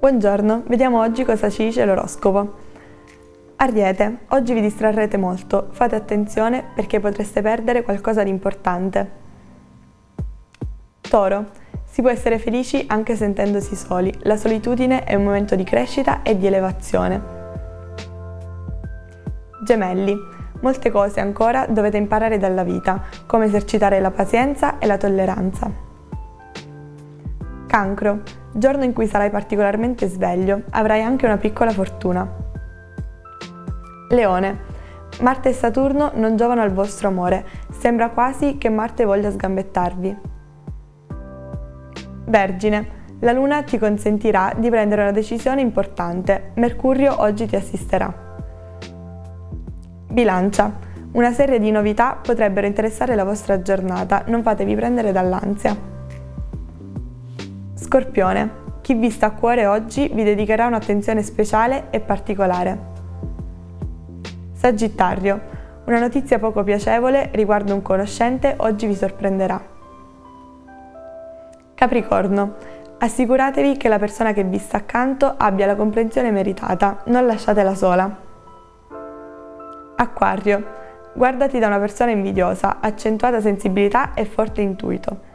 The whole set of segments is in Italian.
Buongiorno, vediamo oggi cosa ci dice l'oroscopo. Ariete, oggi vi distrarrete molto, fate attenzione perché potreste perdere qualcosa di importante. Toro, si può essere felici anche sentendosi soli, la solitudine è un momento di crescita e di elevazione. Gemelli, molte cose ancora dovete imparare dalla vita, come esercitare la pazienza e la tolleranza. Cancro, giorno in cui sarai particolarmente sveglio, avrai anche una piccola fortuna. Leone, Marte e Saturno non giovano al vostro amore, sembra quasi che Marte voglia sgambettarvi. Vergine, la Luna ti consentirà di prendere una decisione importante, Mercurio oggi ti assisterà. Bilancia, una serie di novità potrebbero interessare la vostra giornata, non fatevi prendere dall'ansia. Scorpione, chi vi sta a cuore oggi vi dedicherà un'attenzione speciale e particolare. Sagittario, una notizia poco piacevole riguardo un conoscente oggi vi sorprenderà. Capricorno, assicuratevi che la persona che vi sta accanto abbia la comprensione meritata, non lasciatela sola. Acquario, guardati da una persona invidiosa, accentuata sensibilità e forte intuito.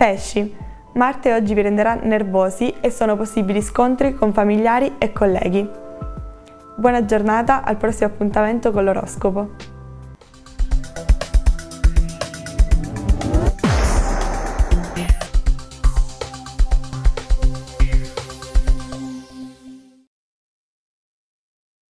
Pesci. Marte oggi vi renderà nervosi e sono possibili scontri con familiari e colleghi. Buona giornata, al prossimo appuntamento con l'oroscopo.